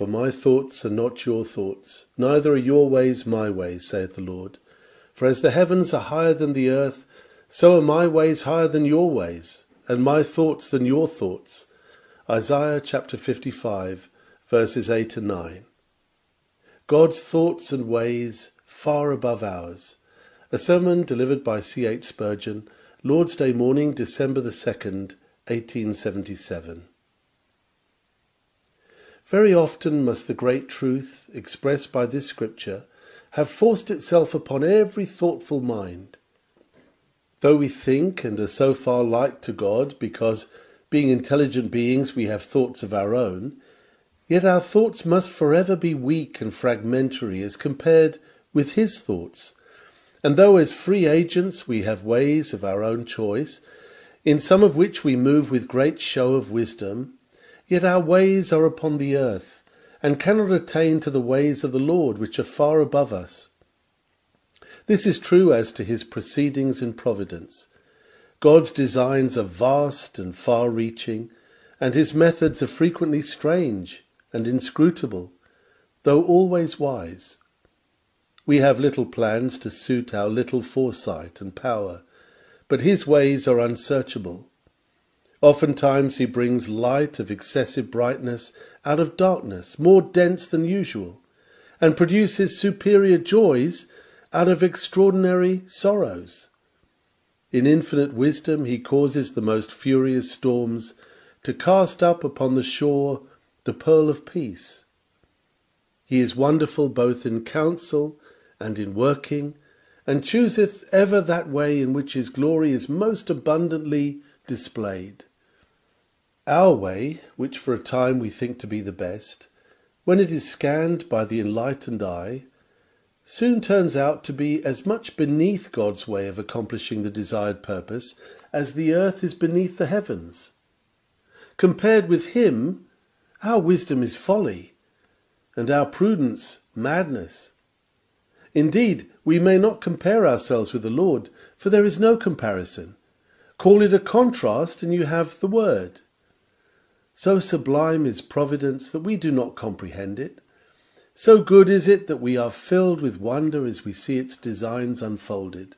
For my thoughts are not your thoughts, neither are your ways my ways, saith the Lord. For as the heavens are higher than the earth, so are my ways higher than your ways, and my thoughts than your thoughts. Isaiah chapter 55, verses 8 and 9. God's thoughts and ways far above ours. A sermon delivered by C. H. Spurgeon, Lord's Day morning, December the 2nd, 1877. Very often must the great truth expressed by this scripture have forced itself upon every thoughtful mind. Though we think and are so far like to God because, being intelligent beings, we have thoughts of our own, yet our thoughts must forever be weak and fragmentary as compared with His thoughts. And though as free agents we have ways of our own choice, in some of which we move with great show of wisdom, Yet our ways are upon the earth, and cannot attain to the ways of the Lord, which are far above us. This is true as to his proceedings in providence. God's designs are vast and far reaching, and his methods are frequently strange and inscrutable, though always wise. We have little plans to suit our little foresight and power, but his ways are unsearchable. Oftentimes he brings light of excessive brightness out of darkness, more dense than usual, and produces superior joys out of extraordinary sorrows. In infinite wisdom he causes the most furious storms to cast up upon the shore the pearl of peace. He is wonderful both in counsel and in working, and chooseth ever that way in which his glory is most abundantly displayed. Our way, which for a time we think to be the best, when it is scanned by the enlightened eye, soon turns out to be as much beneath God's way of accomplishing the desired purpose as the earth is beneath the heavens. Compared with Him, our wisdom is folly, and our prudence madness. Indeed, we may not compare ourselves with the Lord, for there is no comparison. Call it a contrast, and you have the word. So sublime is providence that we do not comprehend it. So good is it that we are filled with wonder as we see its designs unfolded.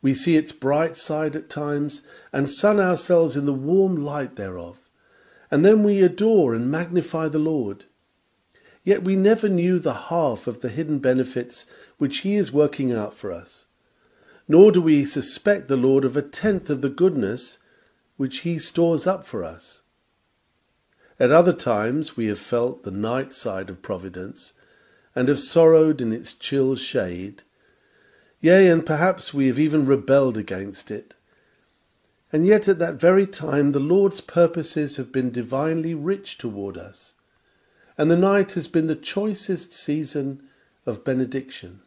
We see its bright side at times and sun ourselves in the warm light thereof. And then we adore and magnify the Lord. Yet we never knew the half of the hidden benefits which He is working out for us. Nor do we suspect the Lord of a tenth of the goodness which He stores up for us. At other times we have felt the night side of providence, and have sorrowed in its chill shade. Yea, and perhaps we have even rebelled against it. And yet at that very time the Lord's purposes have been divinely rich toward us, and the night has been the choicest season of benediction.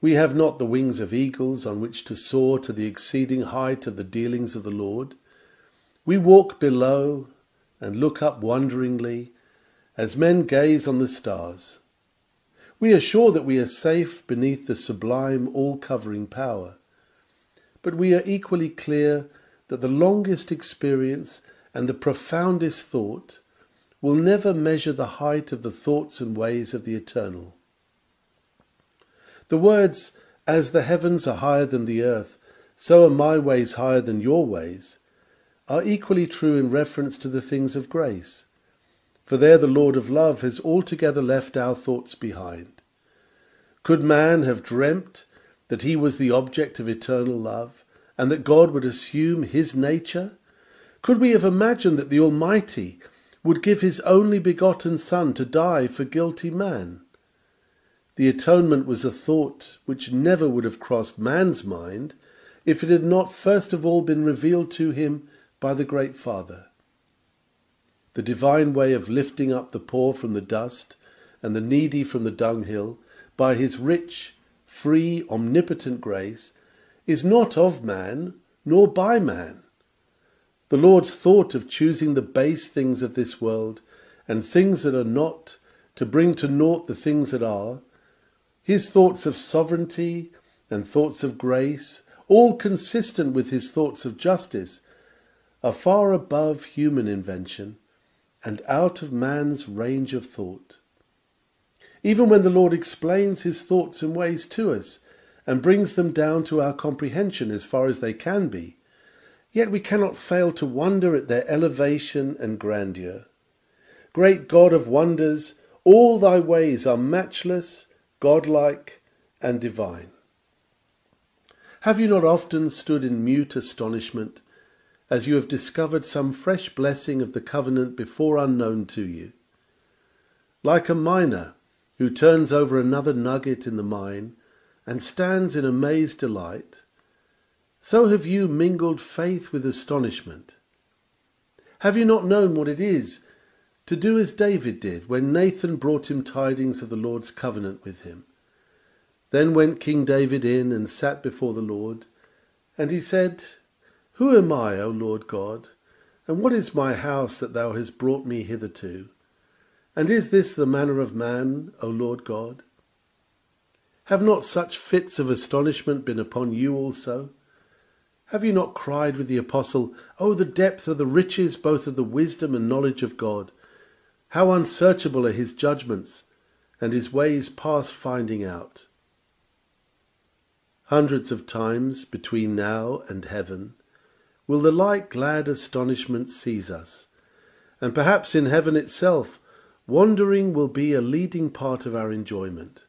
We have not the wings of eagles on which to soar to the exceeding height of the dealings of the Lord. We walk below and look up wonderingly as men gaze on the stars. We are sure that we are safe beneath the sublime all-covering power, but we are equally clear that the longest experience and the profoundest thought will never measure the height of the thoughts and ways of the eternal. The words, as the heavens are higher than the earth, so are my ways higher than your ways, are equally true in reference to the things of grace, for there the Lord of love has altogether left our thoughts behind. Could man have dreamt that he was the object of eternal love, and that God would assume his nature? Could we have imagined that the Almighty would give his only begotten Son to die for guilty man? The atonement was a thought which never would have crossed man's mind if it had not first of all been revealed to him by the Great Father. The divine way of lifting up the poor from the dust and the needy from the dunghill by his rich, free, omnipotent grace is not of man nor by man. The Lord's thought of choosing the base things of this world and things that are not to bring to naught the things that are, his thoughts of sovereignty and thoughts of grace, all consistent with his thoughts of justice, are far above human invention and out of man's range of thought. Even when the Lord explains his thoughts and ways to us and brings them down to our comprehension as far as they can be, yet we cannot fail to wonder at their elevation and grandeur. Great God of wonders, all thy ways are matchless, godlike, and divine. Have you not often stood in mute astonishment as you have discovered some fresh blessing of the covenant before unknown to you? Like a miner who turns over another nugget in the mine and stands in amazed delight, so have you mingled faith with astonishment. Have you not known what it is to do as David did when Nathan brought him tidings of the Lord's covenant with him? Then went King David in and sat before the Lord, and he said, Who am I, O Lord God, and what is my house that thou hast brought me hitherto? And is this the manner of man, O Lord God? Have not such fits of astonishment been upon you also? Have you not cried with the apostle, O the depth of the riches both of the wisdom and knowledge of God! How unsearchable are his judgments, and his ways past finding out! Hundreds of times between now and heaven will the like glad astonishment seize us, and perhaps in heaven itself wandering will be a leading part of our enjoyment.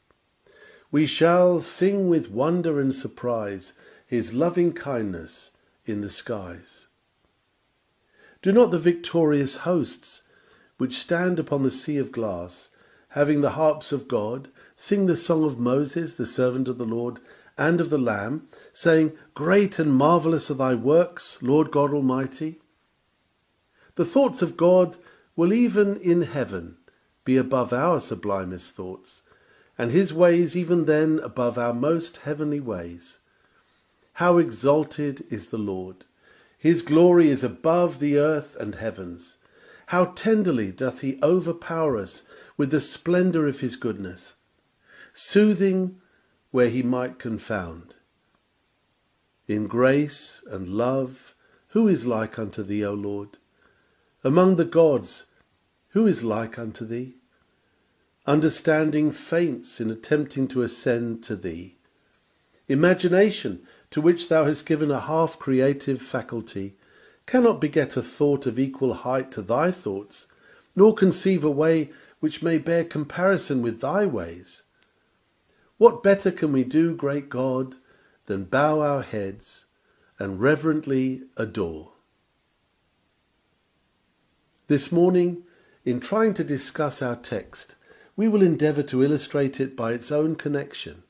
We shall sing with wonder and surprise his loving kindness in the skies. Do not the victorious hosts, which stand upon the sea of glass, having the harps of God, sing the song of Moses, the servant of the Lord, and of the Lamb, saying, Great and marvellous are thy works, Lord God Almighty. The thoughts of God will even in heaven be above our sublimest thoughts, and his ways even then above our most heavenly ways. How exalted is the Lord! His glory is above the earth and heavens. How tenderly doth he overpower us with the splendour of his goodness, soothing where he might confound. In grace and love, who is like unto thee, O Lord? Among the gods, who is like unto thee? Understanding faints in attempting to ascend to thee. Imagination, to which thou hast given a half creative faculty, cannot beget a thought of equal height to thy thoughts, nor conceive a way which may bear comparison with thy ways. What better can we do, great God, than bow our heads and reverently adore? This morning, in trying to discuss our text, we will endeavour to illustrate it by its own connection.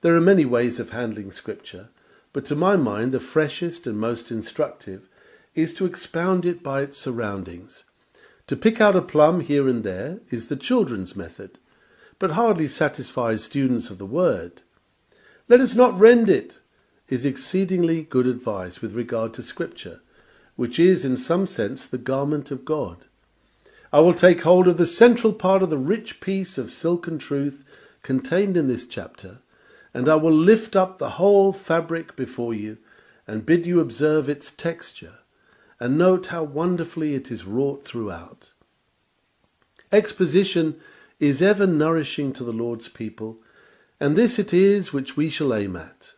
There are many ways of handling Scripture, but to my mind the freshest and most instructive is to expound it by its surroundings. To pick out a plum here and there is the children's method but hardly satisfies students of the word. Let us not rend it, is exceedingly good advice with regard to Scripture, which is in some sense the garment of God. I will take hold of the central part of the rich piece of silken truth contained in this chapter, and I will lift up the whole fabric before you, and bid you observe its texture, and note how wonderfully it is wrought throughout. Exposition is ever nourishing to the Lord's people, and this it is which we shall aim at.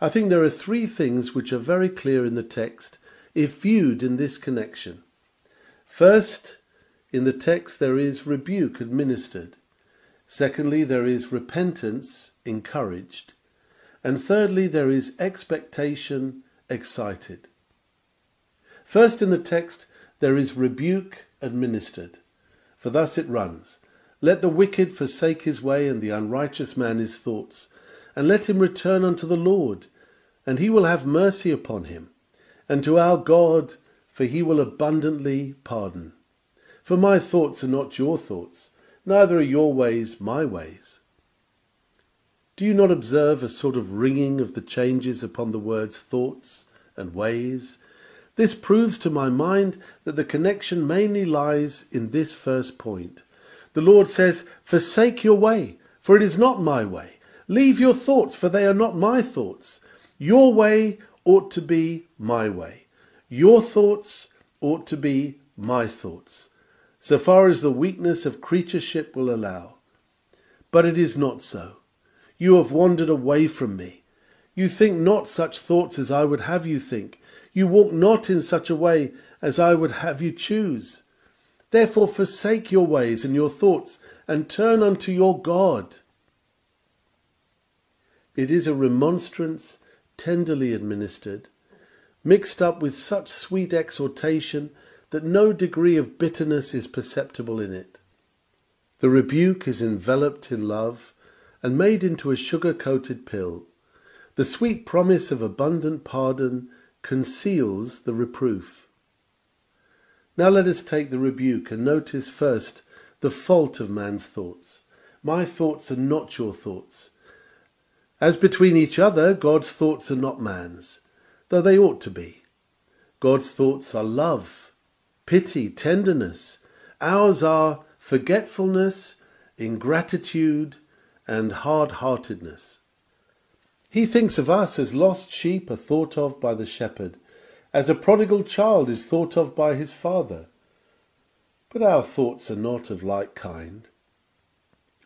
I think there are three things which are very clear in the text if viewed in this connection. First, in the text there is rebuke administered. Secondly, there is repentance encouraged. And thirdly, there is expectation excited. First, in the text, there is rebuke administered. For thus it runs let the wicked forsake his way, and the unrighteous man his thoughts, and let him return unto the Lord, and he will have mercy upon him, and to our God, for he will abundantly pardon. For my thoughts are not your thoughts, neither are your ways my ways. Do you not observe a sort of ringing of the changes upon the words thoughts and ways? This proves to my mind that the connection mainly lies in this first point the Lord says, Forsake your way, for it is not my way. Leave your thoughts, for they are not my thoughts. Your way ought to be my way. Your thoughts ought to be my thoughts, so far as the weakness of creatureship will allow. But it is not so. You have wandered away from me. You think not such thoughts as I would have you think. You walk not in such a way as I would have you choose. Therefore forsake your ways and your thoughts, and turn unto your God. It is a remonstrance tenderly administered, mixed up with such sweet exhortation that no degree of bitterness is perceptible in it. The rebuke is enveloped in love and made into a sugar coated pill. The sweet promise of abundant pardon conceals the reproof. Now let us take the rebuke and notice first the fault of man's thoughts. My thoughts are not your thoughts. As between each other, God's thoughts are not man's, though they ought to be. God's thoughts are love, pity, tenderness. Ours are forgetfulness, ingratitude, and hard heartedness. He thinks of us as lost sheep are thought of by the shepherd, as a prodigal child is thought of by his father. But our thoughts are not of like kind.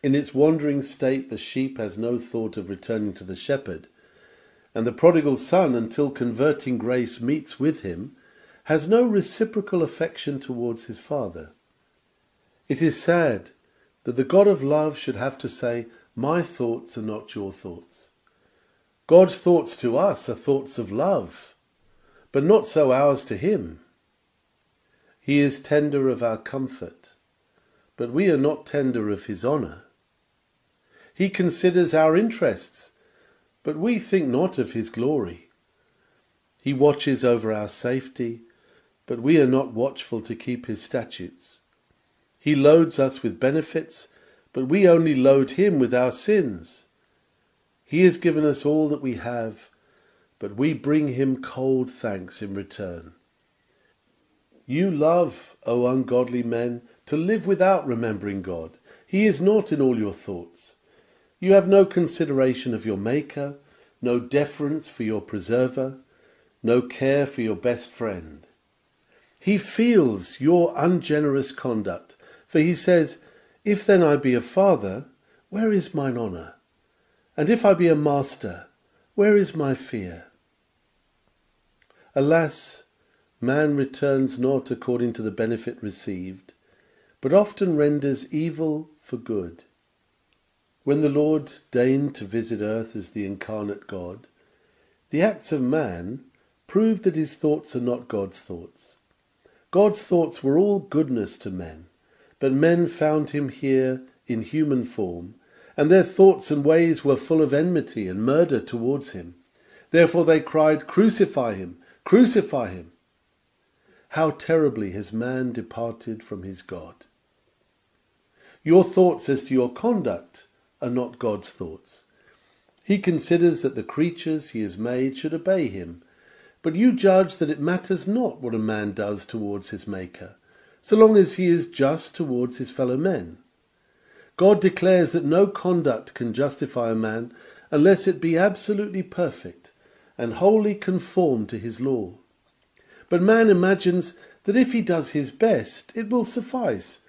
In its wandering state, the sheep has no thought of returning to the shepherd, and the prodigal son, until converting grace meets with him, has no reciprocal affection towards his father. It is sad that the God of love should have to say, My thoughts are not your thoughts. God's thoughts to us are thoughts of love, but not so ours to him. He is tender of our comfort, but we are not tender of his honour. He considers our interests, but we think not of his glory. He watches over our safety, but we are not watchful to keep his statutes. He loads us with benefits, but we only load him with our sins. He has given us all that we have, but we bring him cold thanks in return. You love, O ungodly men, to live without remembering God. He is not in all your thoughts. You have no consideration of your Maker, no deference for your preserver, no care for your best friend. He feels your ungenerous conduct, for he says, If then I be a father, where is mine honour? And if I be a master, where is my fear? Alas, Man returns not according to the benefit received, but often renders evil for good. When the Lord deigned to visit earth as the incarnate God, the acts of man prove that his thoughts are not God's thoughts. God's thoughts were all goodness to men, but men found him here in human form, and their thoughts and ways were full of enmity and murder towards him. Therefore they cried, Crucify him! Crucify him! How terribly has man departed from his God. Your thoughts as to your conduct are not God's thoughts. He considers that the creatures he has made should obey him, but you judge that it matters not what a man does towards his Maker, so long as he is just towards his fellow men. God declares that no conduct can justify a man unless it be absolutely perfect and wholly conform to his law. But man imagines that if he does his best, it will suffice,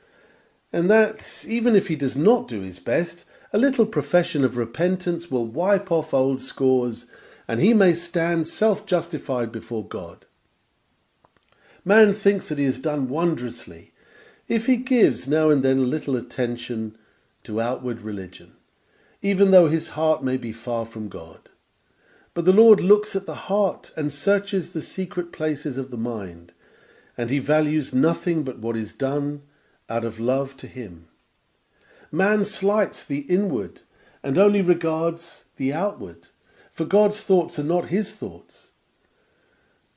and that, even if he does not do his best, a little profession of repentance will wipe off old scores, and he may stand self justified before God. Man thinks that he has done wondrously if he gives now and then a little attention to outward religion, even though his heart may be far from God. But the Lord looks at the heart and searches the secret places of the mind, and he values nothing but what is done out of love to him. Man slights the inward and only regards the outward, for God's thoughts are not his thoughts.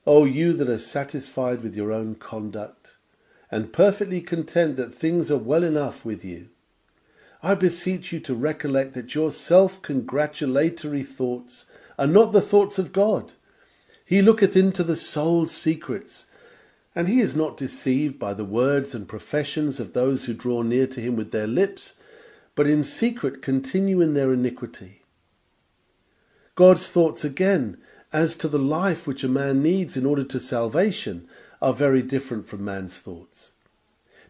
O you that are satisfied with your own conduct, and perfectly content that things are well enough with you, I beseech you to recollect that your self congratulatory thoughts are not the thoughts of God. He looketh into the soul's secrets, and he is not deceived by the words and professions of those who draw near to him with their lips, but in secret continue in their iniquity. God's thoughts again, as to the life which a man needs in order to salvation, are very different from man's thoughts.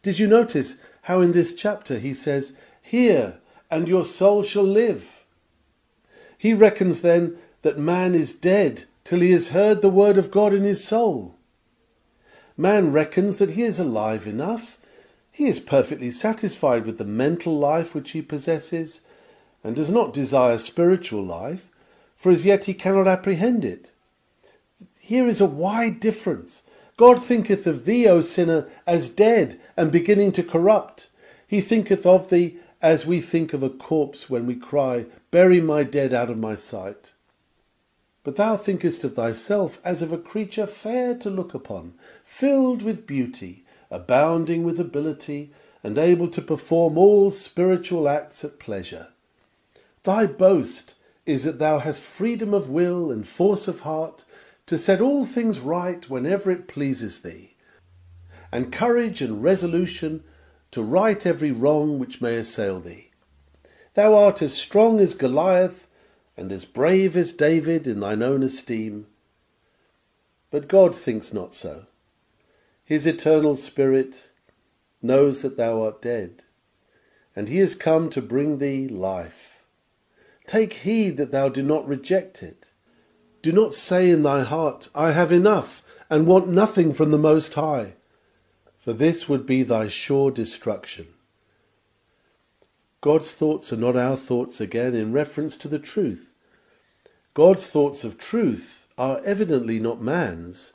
Did you notice how in this chapter he says, Hear, and your soul shall live? He reckons then that man is dead till he has heard the word of God in his soul. Man reckons that he is alive enough. He is perfectly satisfied with the mental life which he possesses, and does not desire spiritual life, for as yet he cannot apprehend it. Here is a wide difference. God thinketh of thee, O sinner, as dead and beginning to corrupt. He thinketh of thee as we think of a corpse when we cry, Bury my dead out of my sight. But thou thinkest of thyself as of a creature fair to look upon, filled with beauty, abounding with ability, and able to perform all spiritual acts at pleasure. Thy boast is that thou hast freedom of will and force of heart to set all things right whenever it pleases thee, and courage and resolution to right every wrong which may assail thee. Thou art as strong as Goliath, and as brave as David in thine own esteem. But God thinks not so. His eternal Spirit knows that thou art dead, and he is come to bring thee life. Take heed that thou do not reject it. Do not say in thy heart, I have enough, and want nothing from the Most High, for this would be thy sure destruction. God's thoughts are not our thoughts again in reference to the truth. God's thoughts of truth are evidently not man's,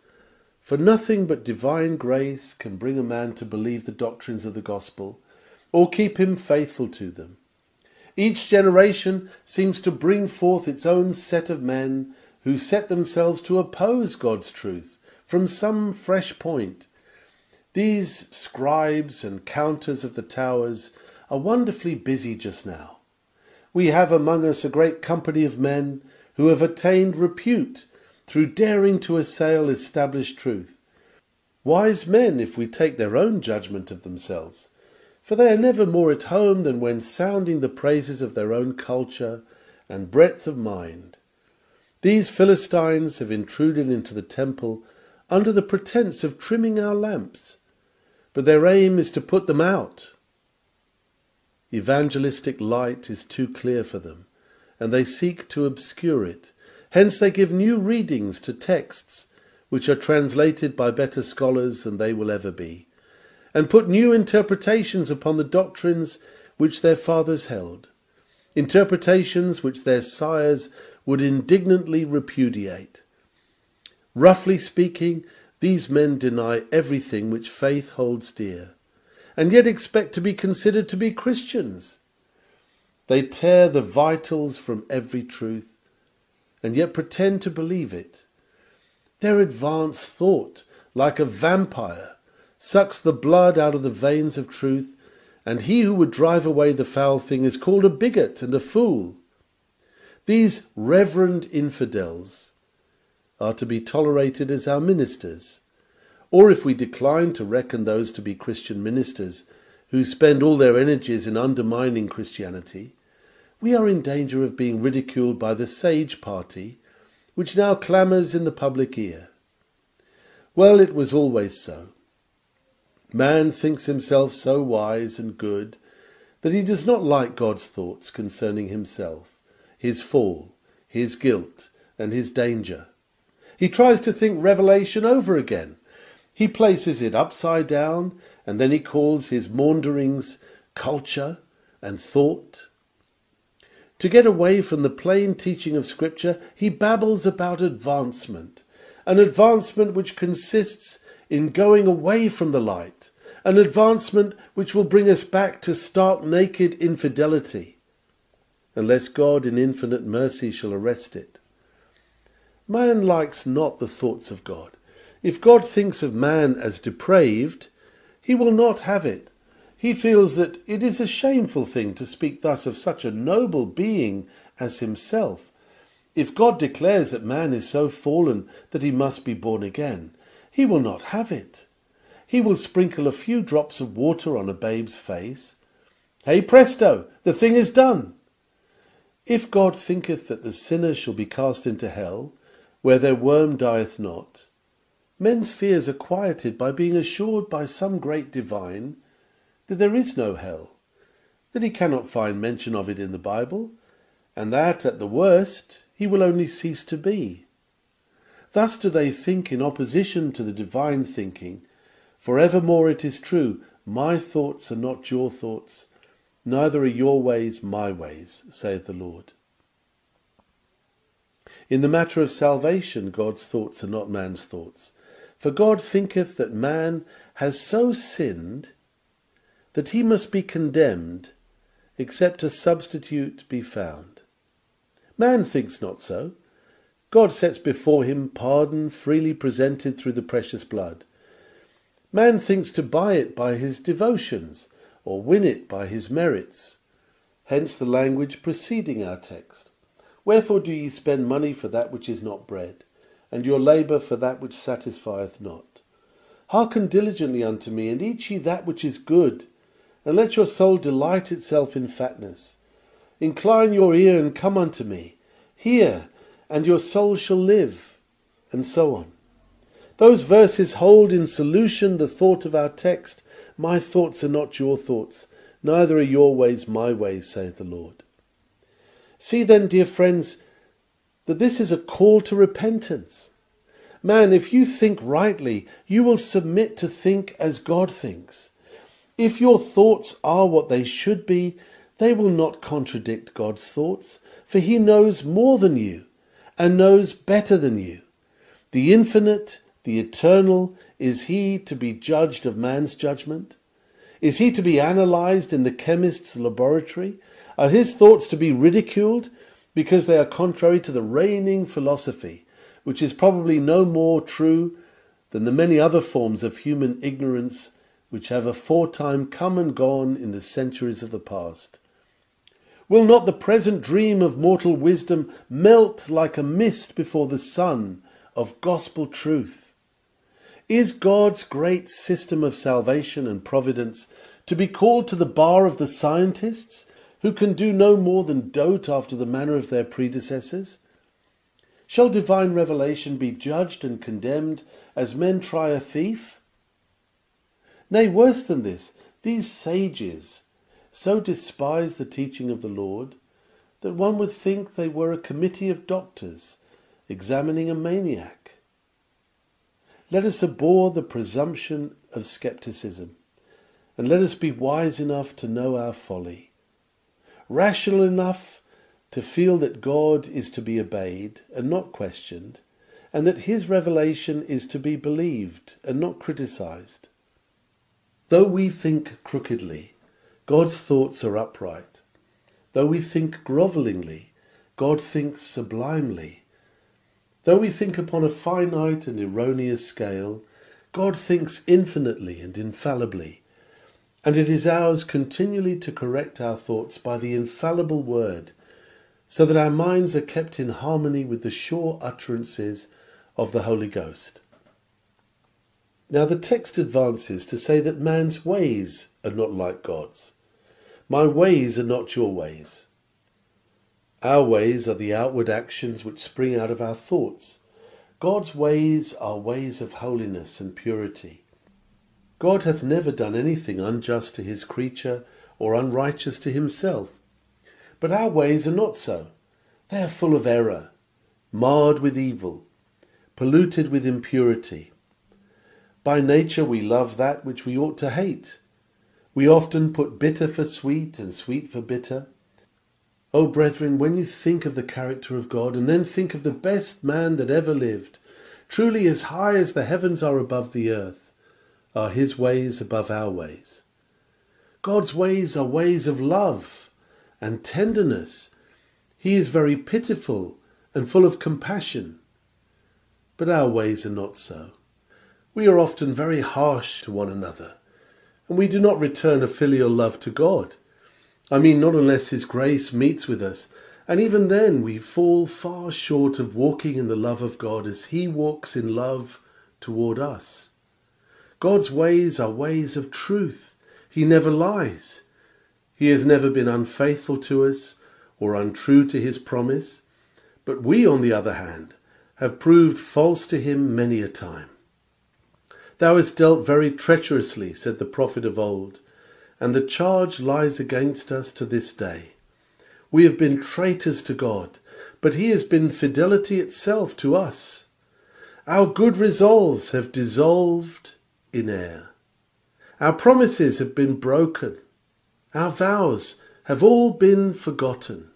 for nothing but divine grace can bring a man to believe the doctrines of the gospel or keep him faithful to them. Each generation seems to bring forth its own set of men who set themselves to oppose God's truth from some fresh point. These scribes and counters of the towers are wonderfully busy just now. We have among us a great company of men who have attained repute through daring to assail established truth. Wise men, if we take their own judgment of themselves, for they are never more at home than when sounding the praises of their own culture and breadth of mind. These Philistines have intruded into the temple under the pretence of trimming our lamps, but their aim is to put them out. Evangelistic light is too clear for them, and they seek to obscure it. Hence they give new readings to texts which are translated by better scholars than they will ever be, and put new interpretations upon the doctrines which their fathers held, interpretations which their sires would indignantly repudiate. Roughly speaking, these men deny everything which faith holds dear, and yet expect to be considered to be Christians. They tear the vitals from every truth, and yet pretend to believe it. Their advanced thought, like a vampire, sucks the blood out of the veins of truth, and he who would drive away the foul thing is called a bigot and a fool. These reverend infidels are to be tolerated as our ministers, or if we decline to reckon those to be Christian ministers who spend all their energies in undermining Christianity, we are in danger of being ridiculed by the sage party, which now clamours in the public ear. Well, it was always so. Man thinks himself so wise and good that he does not like God's thoughts concerning himself his fall, his guilt, and his danger. He tries to think Revelation over again. He places it upside down, and then he calls his maunderings culture and thought. To get away from the plain teaching of Scripture, he babbles about advancement, an advancement which consists in going away from the light, an advancement which will bring us back to stark naked infidelity unless God in infinite mercy shall arrest it. Man likes not the thoughts of God. If God thinks of man as depraved, he will not have it. He feels that it is a shameful thing to speak thus of such a noble being as himself. If God declares that man is so fallen that he must be born again, he will not have it. He will sprinkle a few drops of water on a babe's face. Hey presto, the thing is done. If God thinketh that the sinner shall be cast into hell, where their worm dieth not, men's fears are quieted by being assured by some great divine that there is no hell, that he cannot find mention of it in the Bible, and that, at the worst, he will only cease to be. Thus do they think in opposition to the divine thinking. For evermore it is true, my thoughts are not your thoughts, neither are your ways my ways, saith the Lord. In the matter of salvation, God's thoughts are not man's thoughts. For God thinketh that man has so sinned that he must be condemned, except a substitute be found. Man thinks not so. God sets before him pardon freely presented through the precious blood. Man thinks to buy it by his devotions, or win it by his merits. Hence the language preceding our text. Wherefore do ye spend money for that which is not bread, and your labour for that which satisfieth not? Hearken diligently unto me, and eat ye that which is good, and let your soul delight itself in fatness. Incline your ear and come unto me. Hear, and your soul shall live. And so on. Those verses hold in solution the thought of our text My thoughts are not your thoughts, neither are your ways my ways, saith the Lord. See then, dear friends, that this is a call to repentance. Man, if you think rightly, you will submit to think as God thinks. If your thoughts are what they should be, they will not contradict God's thoughts, for He knows more than you and knows better than you. The infinite, the eternal, is He to be judged of man's judgment? Is He to be analyzed in the chemist's laboratory? Are his thoughts to be ridiculed because they are contrary to the reigning philosophy, which is probably no more true than the many other forms of human ignorance which have aforetime come and gone in the centuries of the past? Will not the present dream of mortal wisdom melt like a mist before the sun of gospel truth? Is God's great system of salvation and providence to be called to the bar of the scientists who can do no more than dote after the manner of their predecessors? Shall divine revelation be judged and condemned as men try a thief? Nay, worse than this, these sages so despise the teaching of the Lord that one would think they were a committee of doctors examining a maniac. Let us abhor the presumption of skepticism, and let us be wise enough to know our folly rational enough to feel that God is to be obeyed and not questioned, and that his revelation is to be believed and not criticized. Though we think crookedly, God's thoughts are upright. Though we think grovellingly, God thinks sublimely. Though we think upon a finite and erroneous scale, God thinks infinitely and infallibly and it is ours continually to correct our thoughts by the infallible word, so that our minds are kept in harmony with the sure utterances of the Holy Ghost. Now, the text advances to say that man's ways are not like God's. My ways are not your ways. Our ways are the outward actions which spring out of our thoughts. God's ways are ways of holiness and purity. God hath never done anything unjust to his creature or unrighteous to himself. But our ways are not so. They are full of error, marred with evil, polluted with impurity. By nature we love that which we ought to hate. We often put bitter for sweet and sweet for bitter. O oh, brethren, when you think of the character of God, and then think of the best man that ever lived, truly as high as the heavens are above the earth, are his ways above our ways. God's ways are ways of love and tenderness. He is very pitiful and full of compassion. But our ways are not so. We are often very harsh to one another, and we do not return a filial love to God. I mean, not unless His grace meets with us, and even then we fall far short of walking in the love of God as He walks in love toward us. God's ways are ways of truth. He never lies. He has never been unfaithful to us or untrue to his promise. But we, on the other hand, have proved false to him many a time. Thou hast dealt very treacherously, said the prophet of old, and the charge lies against us to this day. We have been traitors to God, but he has been fidelity itself to us. Our good resolves have dissolved in air. Our promises have been broken. Our vows have all been forgotten.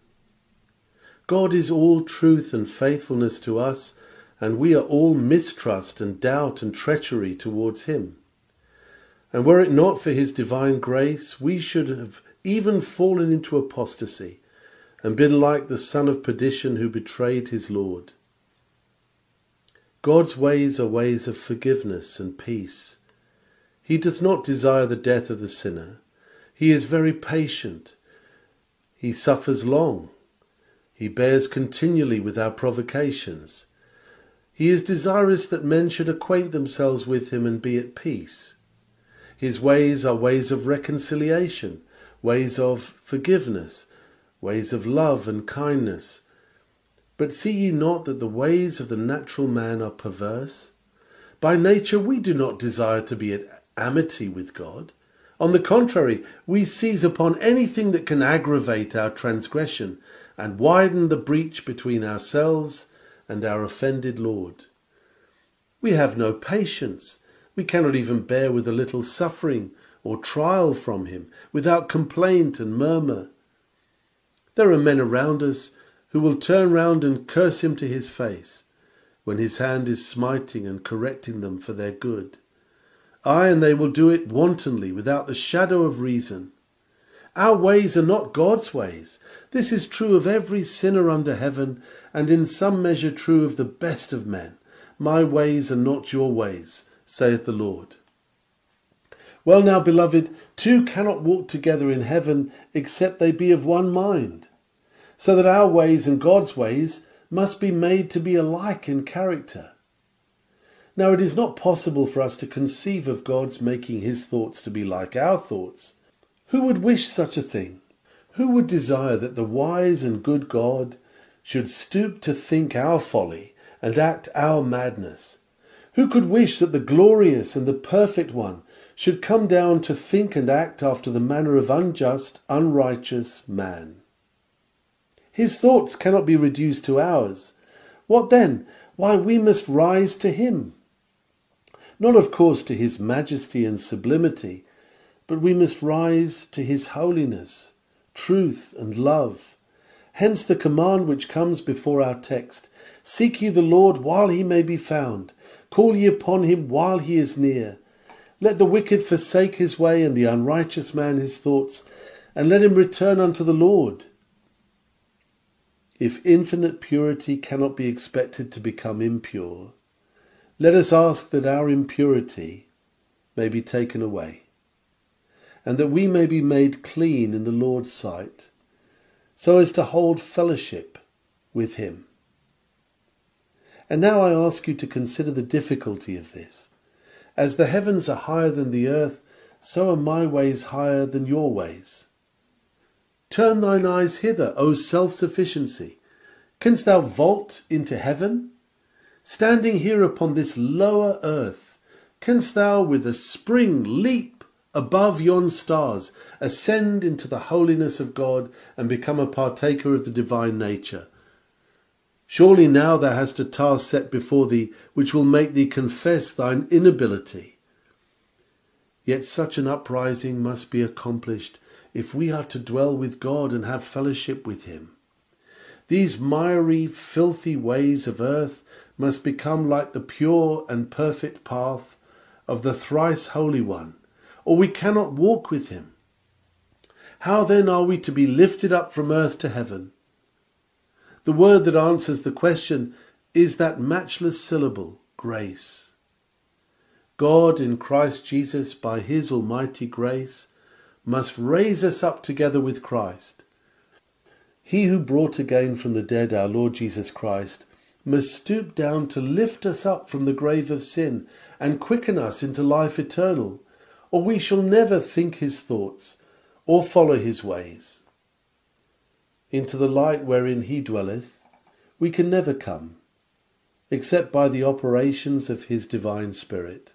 God is all truth and faithfulness to us, and we are all mistrust and doubt and treachery towards him. And were it not for his divine grace, we should have even fallen into apostasy and been like the son of perdition who betrayed his Lord. God's ways are ways of forgiveness and peace. He does not desire the death of the sinner. He is very patient. He suffers long. He bears continually with our provocations. He is desirous that men should acquaint themselves with him and be at peace. His ways are ways of reconciliation, ways of forgiveness, ways of love and kindness. But see ye not that the ways of the natural man are perverse? By nature we do not desire to be at amity with God. On the contrary, we seize upon anything that can aggravate our transgression and widen the breach between ourselves and our offended Lord. We have no patience. We cannot even bear with a little suffering or trial from him without complaint and murmur. There are men around us who will turn round and curse him to his face when his hand is smiting and correcting them for their good. Ay, and they will do it wantonly without the shadow of reason. Our ways are not God's ways. This is true of every sinner under heaven, and in some measure true of the best of men. My ways are not your ways, saith the Lord. Well, now, beloved, two cannot walk together in heaven except they be of one mind, so that our ways and God's ways must be made to be alike in character. Now, it is not possible for us to conceive of God's making his thoughts to be like our thoughts. Who would wish such a thing? Who would desire that the wise and good God should stoop to think our folly and act our madness? Who could wish that the glorious and the perfect one should come down to think and act after the manner of unjust, unrighteous man? His thoughts cannot be reduced to ours. What then? Why, we must rise to him. Not, of course, to his majesty and sublimity, but we must rise to his holiness, truth, and love Hence the command which comes before our text Seek ye the Lord while he may be found, call ye upon him while he is near. Let the wicked forsake his way, and the unrighteous man his thoughts, and let him return unto the Lord. If infinite purity cannot be expected to become impure, let us ask that our impurity may be taken away, and that we may be made clean in the Lord's sight so as to hold fellowship with Him. And now I ask you to consider the difficulty of this. As the heavens are higher than the earth, so are my ways higher than your ways. Turn thine eyes hither, O self sufficiency. Canst thou vault into heaven? Standing here upon this lower earth, canst thou with a spring leap above yon stars, ascend into the holiness of God, and become a partaker of the divine nature. Surely now thou hast a task set before thee which will make thee confess thine inability. Yet such an uprising must be accomplished if we are to dwell with God and have fellowship with Him. These miry, filthy ways of earth must become like the pure and perfect path of the thrice Holy One or we cannot walk with him. How then are we to be lifted up from earth to heaven? The word that answers the question is that matchless syllable, grace. God in Christ Jesus, by his almighty grace, must raise us up together with Christ. He who brought again from the dead our Lord Jesus Christ must stoop down to lift us up from the grave of sin and quicken us into life eternal or we shall never think his thoughts, or follow his ways. Into the light wherein he dwelleth, we can never come, except by the operations of his divine Spirit.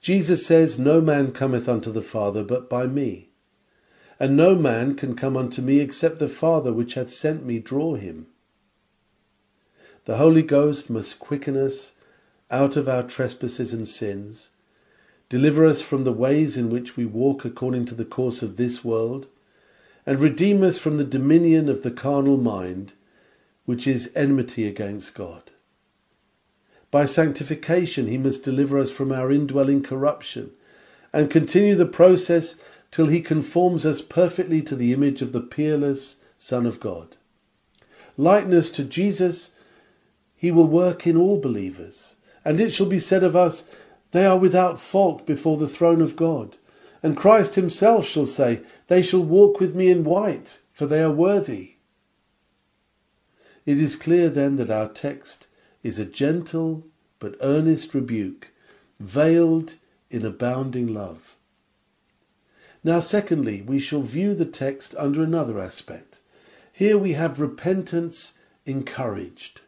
Jesus says, No man cometh unto the Father but by me. And no man can come unto me except the Father which hath sent me draw him. The Holy Ghost must quicken us out of our trespasses and sins, deliver us from the ways in which we walk according to the course of this world, and redeem us from the dominion of the carnal mind, which is enmity against God. By sanctification, he must deliver us from our indwelling corruption and continue the process till he conforms us perfectly to the image of the peerless Son of God. Likeness to Jesus, he will work in all believers, and it shall be said of us, They are without fault before the throne of God. And Christ himself shall say, They shall walk with me in white, for they are worthy. It is clear then that our text is a gentle but earnest rebuke, veiled in abounding love. Now, secondly, we shall view the text under another aspect. Here we have repentance encouraged.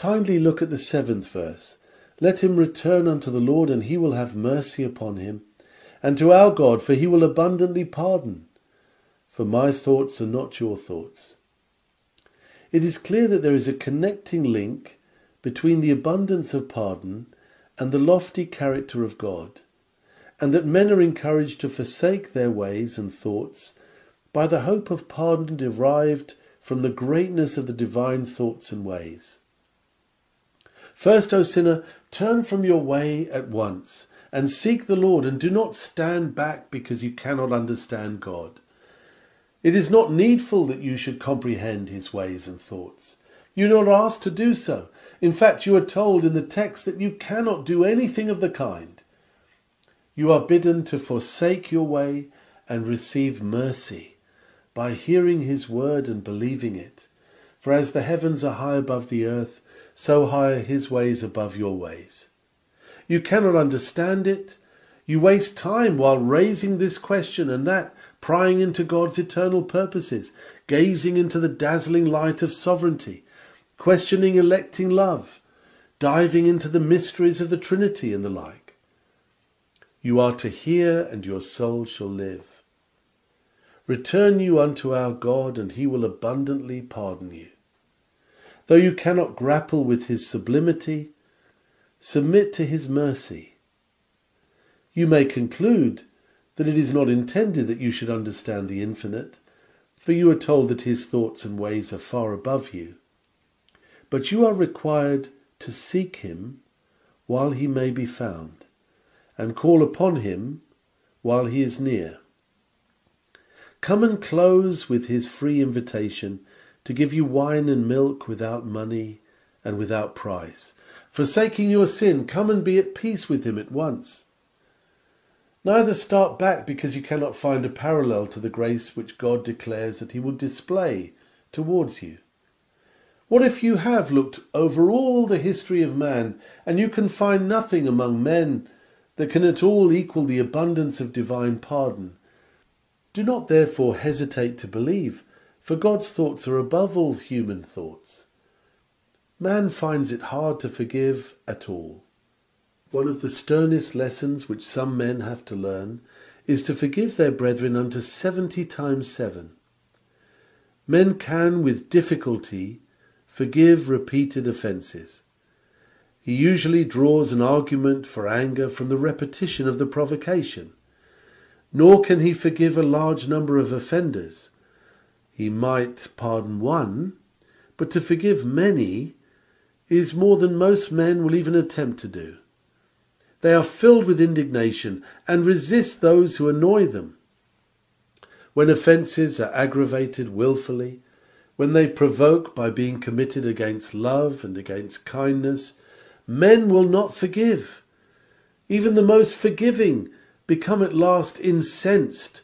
Kindly look at the seventh verse. Let him return unto the Lord, and he will have mercy upon him, and to our God, for he will abundantly pardon. For my thoughts are not your thoughts, it is clear that there is a connecting link between the abundance of pardon and the lofty character of God, and that men are encouraged to forsake their ways and thoughts by the hope of pardon derived from the greatness of the divine thoughts and ways. First, O sinner, turn from your way at once and seek the Lord, and do not stand back because you cannot understand God. It is not needful that you should comprehend his ways and thoughts. You are not asked to do so. In fact, you are told in the text that you cannot do anything of the kind. You are bidden to forsake your way and receive mercy by hearing his word and believing it. For as the heavens are high above the earth, so high are his ways above your ways. You cannot understand it. You waste time while raising this question and that prying into God's eternal purposes, gazing into the dazzling light of sovereignty, questioning electing love, diving into the mysteries of the Trinity and the like. You are to hear, and your soul shall live. Return you unto our God, and he will abundantly pardon you. Though you cannot grapple with his sublimity, submit to his mercy. You may conclude that it is not intended that you should understand the infinite, for you are told that his thoughts and ways are far above you. But you are required to seek him while he may be found, and call upon him while he is near. Come and close with his free invitation to give you wine and milk without money and without price. Forsaking your sin, come and be at peace with him at once. Neither start back because you cannot find a parallel to the grace which God declares that He will display towards you. What if you have looked over all the history of man and you can find nothing among men that can at all equal the abundance of divine pardon? Do not therefore hesitate to believe, for God's thoughts are above all human thoughts. Man finds it hard to forgive at all. One of the sternest lessons which some men have to learn is to forgive their brethren unto seventy times seven. Men can with difficulty forgive repeated offences. He usually draws an argument for anger from the repetition of the provocation. Nor can he forgive a large number of offenders. He might pardon one, but to forgive many is more than most men will even attempt to do. They are filled with indignation and resist those who annoy them. When offences are aggravated wilfully, when they provoke by being committed against love and against kindness, men will not forgive. Even the most forgiving become at last incensed.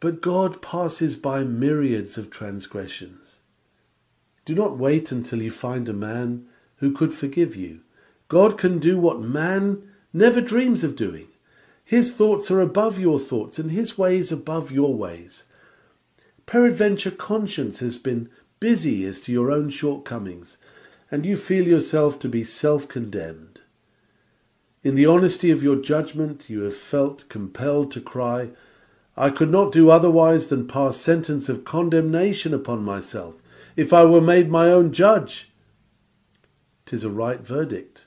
But God passes by myriads of transgressions. Do not wait until you find a man who could forgive you. God can do what man never dreams of doing. His thoughts are above your thoughts, and his ways above your ways. Peradventure, conscience has been busy as to your own shortcomings, and you feel yourself to be self condemned. In the honesty of your judgment, you have felt compelled to cry, I could not do otherwise than pass sentence of condemnation upon myself, if I were made my own judge. 'Tis a right verdict.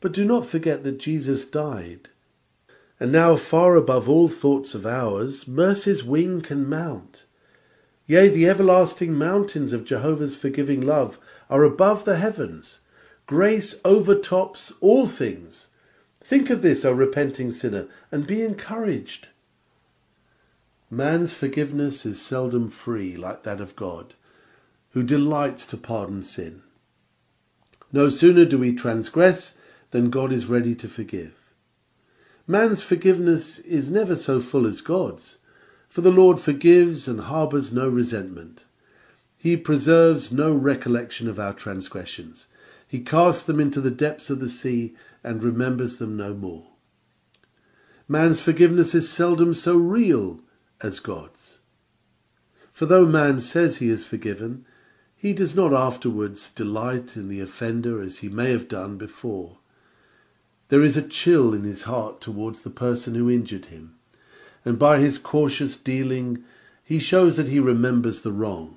But do not forget that Jesus died. And now, far above all thoughts of ours, mercy's wing can mount. Yea, the everlasting mountains of Jehovah's forgiving love are above the heavens. Grace overtops all things. Think of this, O repenting sinner, and be encouraged. Man's forgiveness is seldom free like that of God, who delights to pardon sin. No sooner do we transgress than God is ready to forgive. Man's forgiveness is never so full as God's, for the Lord forgives and harbours no resentment. He preserves no recollection of our transgressions. He casts them into the depths of the sea and remembers them no more. Man's forgiveness is seldom so real as God's. For though man says he is forgiven, he does not afterwards delight in the offender as he may have done before. There is a chill in his heart towards the person who injured him, and by his cautious dealing he shows that he remembers the wrong.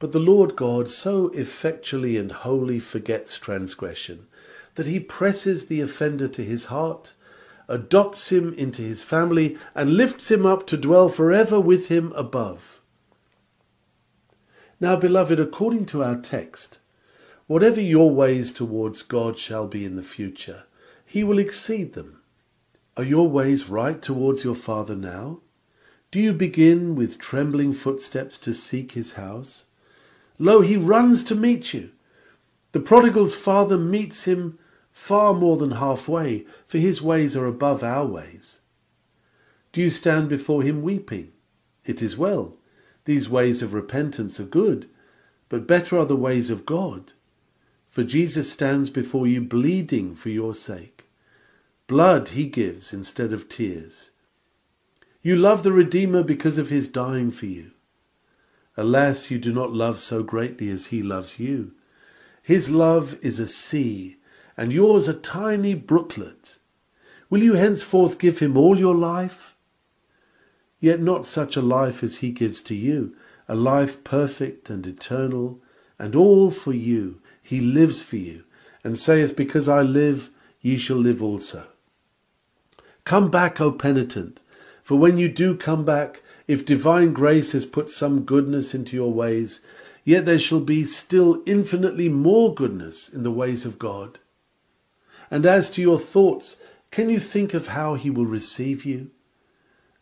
But the Lord God so effectually and wholly forgets transgression that he presses the offender to his heart adopts him into his family, and lifts him up to dwell forever with him above. Now, beloved, according to our text, whatever your ways towards God shall be in the future, he will exceed them. Are your ways right towards your Father now? Do you begin with trembling footsteps to seek his house? Lo, he runs to meet you. The prodigal's father meets him far more than halfway, for his ways are above our ways. Do you stand before him weeping? It is well. These ways of repentance are good, but better are the ways of God. For Jesus stands before you bleeding for your sake. Blood he gives instead of tears. You love the Redeemer because of his dying for you. Alas, you do not love so greatly as he loves you. His love is a sea and yours a tiny brooklet. Will you henceforth give him all your life? Yet not such a life as he gives to you, a life perfect and eternal, and all for you. He lives for you, and saith, Because I live, ye shall live also. Come back, O penitent, for when you do come back, if divine grace has put some goodness into your ways, yet there shall be still infinitely more goodness in the ways of God. And as to your thoughts, can you think of how he will receive you?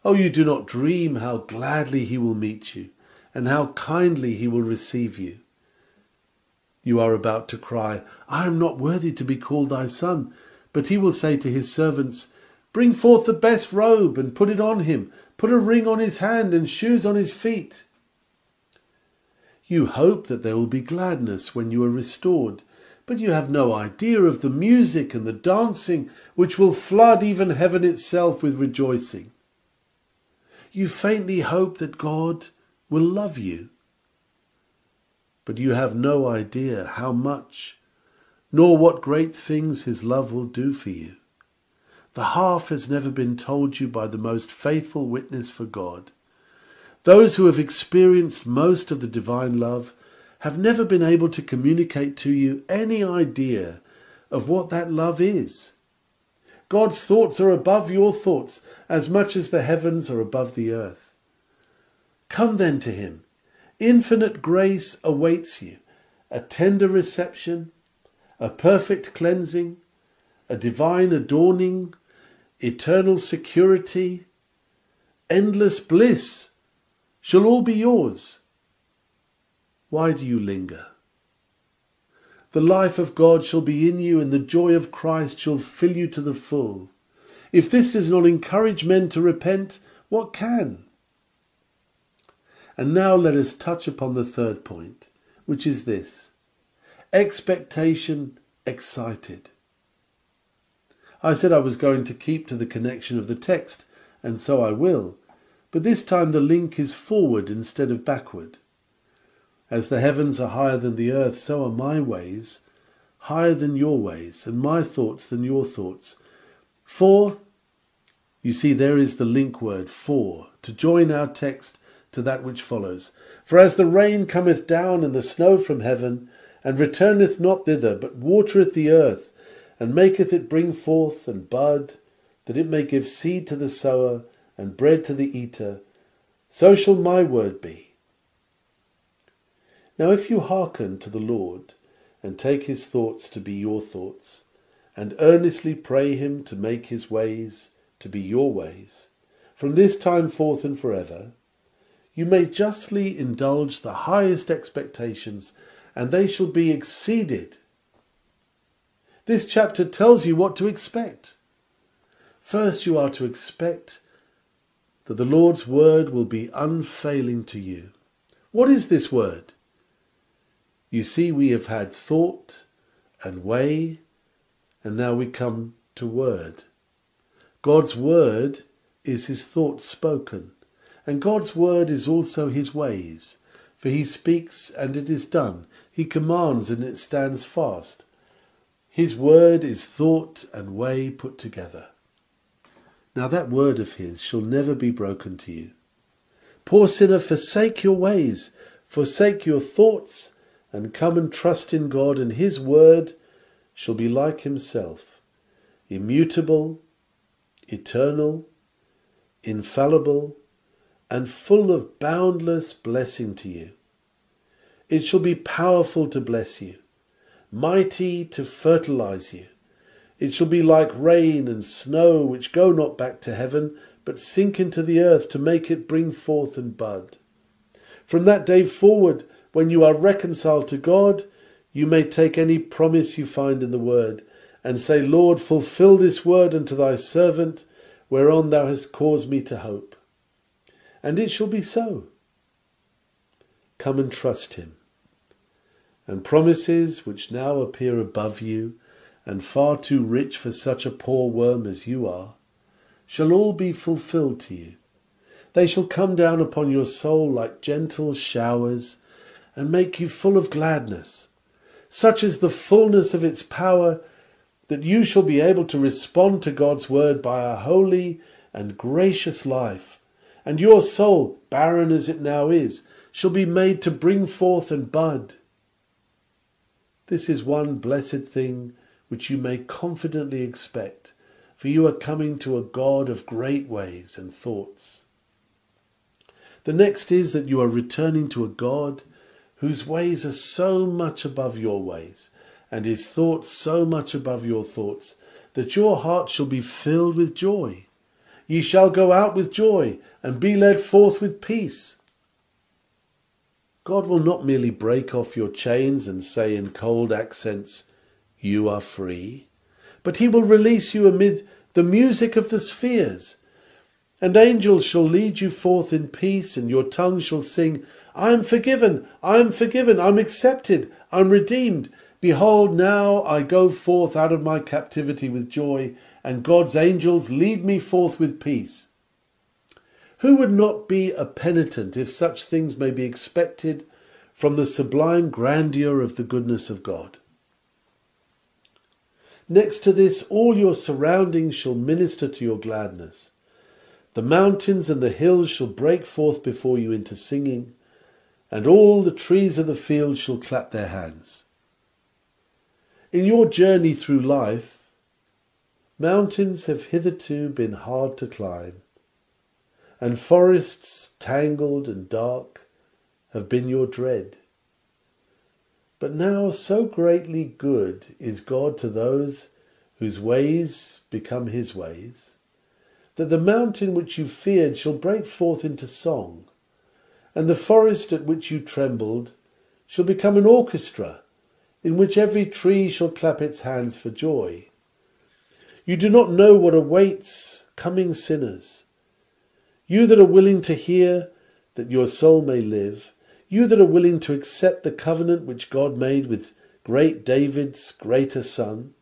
Oh, you do not dream how gladly he will meet you, and how kindly he will receive you. You are about to cry, I am not worthy to be called thy son. But he will say to his servants, Bring forth the best robe and put it on him. Put a ring on his hand and shoes on his feet. You hope that there will be gladness when you are restored but you have no idea of the music and the dancing which will flood even heaven itself with rejoicing. You faintly hope that God will love you, but you have no idea how much, nor what great things his love will do for you. The half has never been told you by the most faithful witness for God. Those who have experienced most of the divine love have never been able to communicate to you any idea of what that love is. God's thoughts are above your thoughts as much as the heavens are above the earth. Come then to Him. Infinite grace awaits you, a tender reception, a perfect cleansing, a divine adorning, eternal security, endless bliss shall all be yours why do you linger? The life of God shall be in you, and the joy of Christ shall fill you to the full. If this does not encourage men to repent, what can? And now let us touch upon the third point, which is this expectation excited. I said I was going to keep to the connection of the text, and so I will, but this time the link is forward instead of backward. As the heavens are higher than the earth, so are my ways higher than your ways, and my thoughts than your thoughts. For, you see, there is the link word for, to join our text to that which follows. For as the rain cometh down and the snow from heaven, and returneth not thither, but watereth the earth, and maketh it bring forth and bud, that it may give seed to the sower and bread to the eater, so shall my word be. Now if you hearken to the Lord, and take his thoughts to be your thoughts, and earnestly pray him to make his ways to be your ways, from this time forth and forever, you may justly indulge the highest expectations, and they shall be exceeded. This chapter tells you what to expect. First, you are to expect that the Lord's word will be unfailing to you. What is this word? You see, we have had thought and way, and now we come to word. God's word is his thought spoken, and God's word is also his ways. For he speaks and it is done, he commands and it stands fast. His word is thought and way put together. Now that word of his shall never be broken to you. Poor sinner, forsake your ways, forsake your thoughts, and come and trust in God, and his word shall be like himself, immutable, eternal, infallible, and full of boundless blessing to you. It shall be powerful to bless you, mighty to fertilize you. It shall be like rain and snow, which go not back to heaven, but sink into the earth to make it bring forth and bud. From that day forward, when you are reconciled to God, you may take any promise you find in the word and say, Lord, fulfill this word unto thy servant, whereon thou hast caused me to hope. And it shall be so. Come and trust him. And promises which now appear above you, and far too rich for such a poor worm as you are, shall all be fulfilled to you. They shall come down upon your soul like gentle showers and make you full of gladness. Such is the fullness of its power that you shall be able to respond to God's word by a holy and gracious life, and your soul, barren as it now is, shall be made to bring forth and bud. This is one blessed thing which you may confidently expect, for you are coming to a God of great ways and thoughts. The next is that you are returning to a God whose ways are so much above your ways, and his thoughts so much above your thoughts, that your heart shall be filled with joy. Ye shall go out with joy, and be led forth with peace. God will not merely break off your chains and say in cold accents, You are free, but he will release you amid the music of the spheres. And angels shall lead you forth in peace, and your tongue shall sing, I am forgiven, I am forgiven, I'm accepted, I'm redeemed. Behold, now I go forth out of my captivity with joy, and God's angels lead me forth with peace. Who would not be a penitent if such things may be expected from the sublime grandeur of the goodness of God? Next to this, all your surroundings shall minister to your gladness. The mountains and the hills shall break forth before you into singing and all the trees of the field shall clap their hands. In your journey through life, mountains have hitherto been hard to climb, and forests tangled and dark have been your dread. But now so greatly good is God to those whose ways become his ways, that the mountain which you feared shall break forth into song and the forest at which you trembled shall become an orchestra in which every tree shall clap its hands for joy. You do not know what awaits coming sinners. You that are willing to hear that your soul may live, you that are willing to accept the covenant which God made with great David's greater son,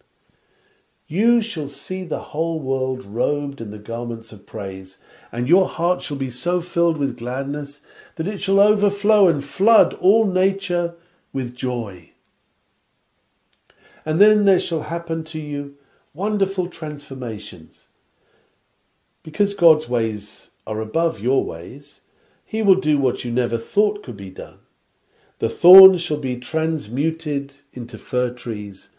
you shall see the whole world robed in the garments of praise, and your heart shall be so filled with gladness that it shall overflow and flood all nature with joy. and then there shall happen to you wonderful transformations. Because God's ways are above your ways, he will do what you never thought could be done. The thorns shall be transmuted into fir trees,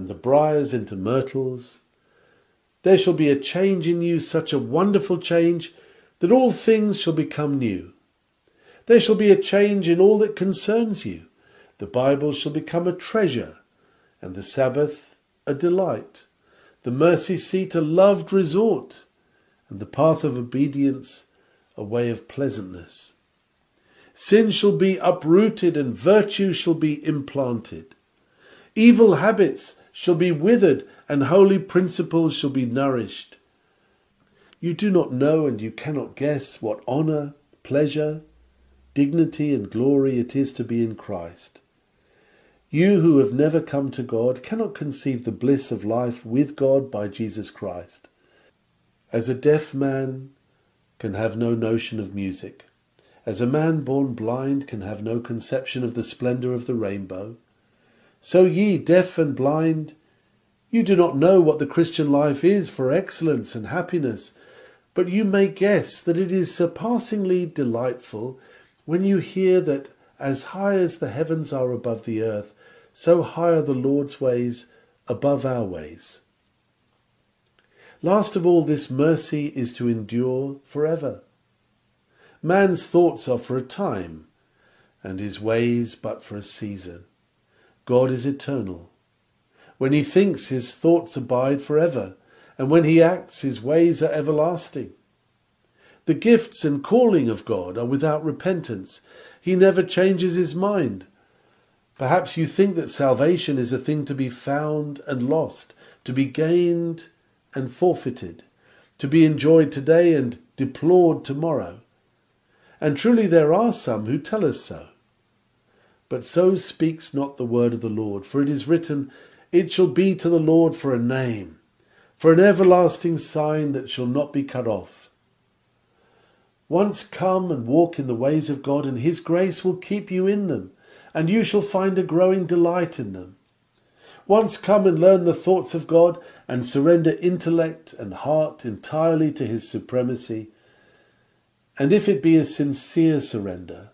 and the briars into myrtles. There shall be a change in you, such a wonderful change, that all things shall become new. There shall be a change in all that concerns you. The Bible shall become a treasure, and the Sabbath a delight, the mercy seat a loved resort, and the path of obedience a way of pleasantness. Sin shall be uprooted and virtue shall be implanted. Evil habits shall be withered and holy principles shall be nourished. You do not know and you cannot guess what honour, pleasure, dignity, and glory it is to be in Christ. You who have never come to God cannot conceive the bliss of life with God by Jesus Christ. As a deaf man can have no notion of music, as a man born blind can have no conception of the splendour of the rainbow, so ye, deaf and blind, you do not know what the Christian life is for excellence and happiness, but you may guess that it is surpassingly delightful when you hear that as high as the heavens are above the earth, so high are the Lord's ways above our ways. Last of all, this mercy is to endure forever. Man's thoughts are for a time, and his ways but for a season. God is eternal. When he thinks, his thoughts abide forever, and when he acts, his ways are everlasting. The gifts and calling of God are without repentance. He never changes his mind. Perhaps you think that salvation is a thing to be found and lost, to be gained and forfeited, to be enjoyed today and deplored tomorrow. And truly there are some who tell us so. But so speaks not the word of the Lord, for it is written, It shall be to the Lord for a name, for an everlasting sign that shall not be cut off. Once come and walk in the ways of God, and his grace will keep you in them, and you shall find a growing delight in them. Once come and learn the thoughts of God, and surrender intellect and heart entirely to his supremacy, and if it be a sincere surrender,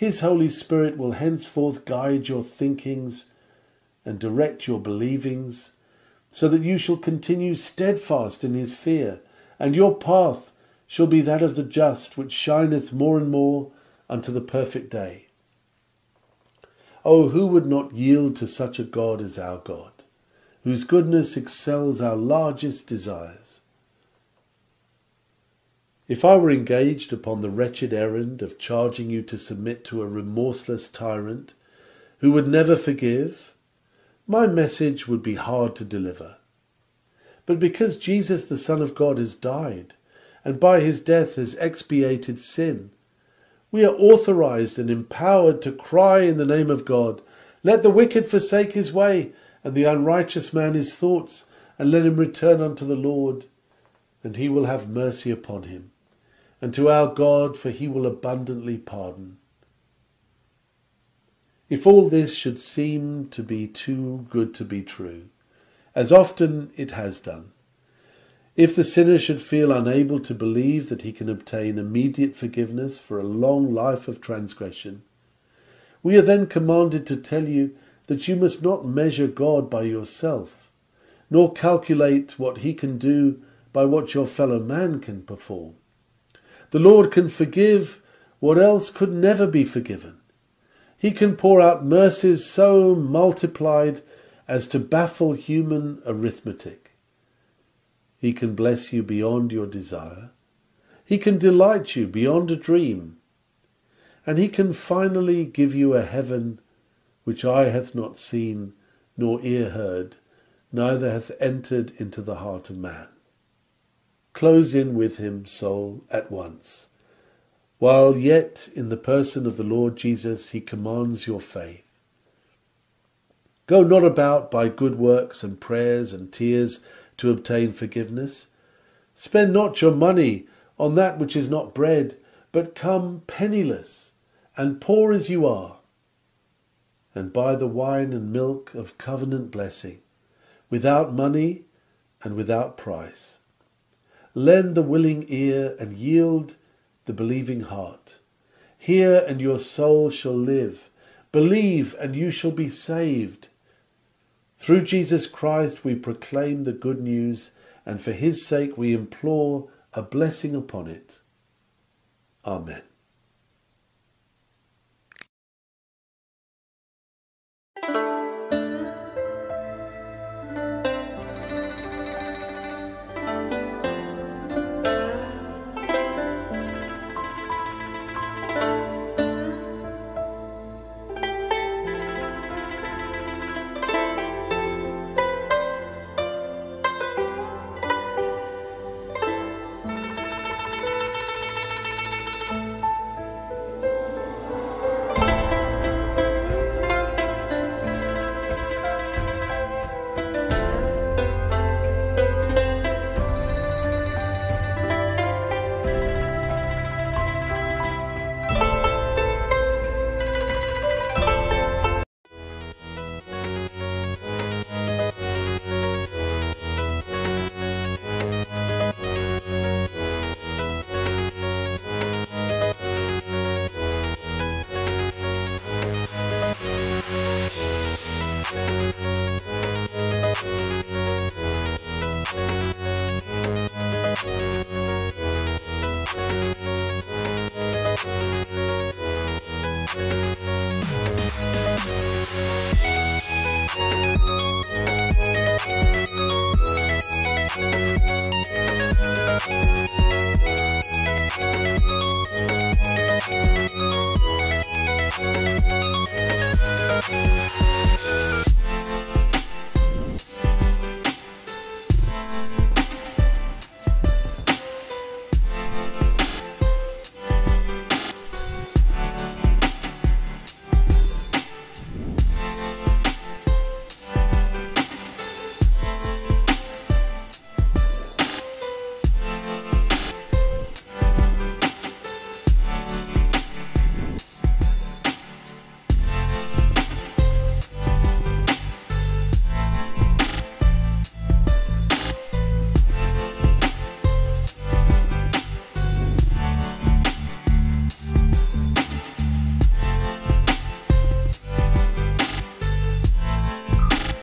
his Holy Spirit will henceforth guide your thinkings and direct your believings, so that you shall continue steadfast in his fear, and your path shall be that of the just, which shineth more and more unto the perfect day. Oh, who would not yield to such a God as our God, whose goodness excels our largest desires? If I were engaged upon the wretched errand of charging you to submit to a remorseless tyrant who would never forgive, my message would be hard to deliver. But because Jesus, the Son of God, has died, and by his death has expiated sin, we are authorized and empowered to cry in the name of God, Let the wicked forsake his way, and the unrighteous man his thoughts, and let him return unto the Lord, and he will have mercy upon him and to our God, for he will abundantly pardon. If all this should seem to be too good to be true, as often it has done, if the sinner should feel unable to believe that he can obtain immediate forgiveness for a long life of transgression, we are then commanded to tell you that you must not measure God by yourself, nor calculate what he can do by what your fellow man can perform. The Lord can forgive what else could never be forgiven. He can pour out mercies so multiplied as to baffle human arithmetic. He can bless you beyond your desire. He can delight you beyond a dream. And he can finally give you a heaven which eye hath not seen, nor ear heard, neither hath entered into the heart of man. Close in with him, soul, at once. While yet in the person of the Lord Jesus he commands your faith. Go not about by good works and prayers and tears to obtain forgiveness. Spend not your money on that which is not bread, but come penniless and poor as you are. and buy the wine and milk of covenant blessing, without money and without price. Lend the willing ear and yield the believing heart. Hear, and your soul shall live. Believe, and you shall be saved. Through Jesus Christ we proclaim the good news, and for his sake we implore a blessing upon it. Amen.